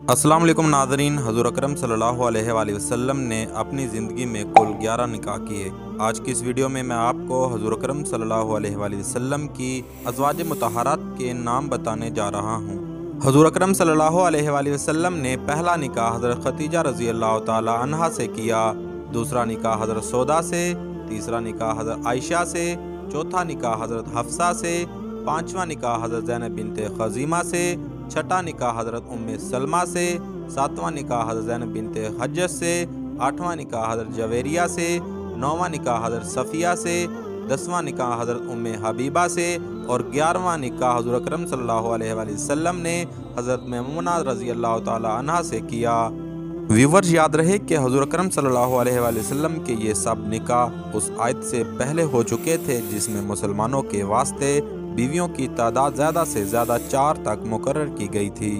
अस्सलाम वालेकुम नाजरीन। हजूर अकरम सल्लल्लाहु अलैहि वसल्लम ने अपनी ज़िंदगी में कुल 11 निकाह किए। आज की इस वीडियो में मैं आपको हजूर अकरम सल्लल्लाहु अलैहि वसल्लम की अजवाज मतहरात के नाम बताने जा रहा हूँ। हजूर अकरम सल्लल्लाहु अलैहि वसल्लम ने पहला निकाह हज़रत खतीजा रज़ी अल्लाह तहा से किया, दूसरा निकाह हज़रत सौदा से, तीसरा निकाह हज़रत आयशा से, चौथा निकाह हज़रत हफ्सा से, पाँचवा निकाह हज़रत जैन बिनते खजीमा से छठा निकाह हज़रत उम सलमा से, सातवां निकाह हज़रत जैन बिनते हजत से, आठवां निकाह हज़रत जवेरिया से, नौवां निकाह हज़रत सफ़िया से, दसवां निकाह हज़रत उम हबीबा से और ग्यारहवां निकाह हजूर अक्रम सल्लल्लाहु ने हज़रत ममूना रज़ी अल्लाह तह से किया। व्यूवर्स, याद रहे कि हजूर अक्रम सल्लल्लाहु के ये सब निकाह उस आयत से पहले हो चुके थे जिसमें मुसलमानों के वास्ते बीवियों की तादाद ज़्यादा से ज़्यादा चार तक मुकर की गई थी।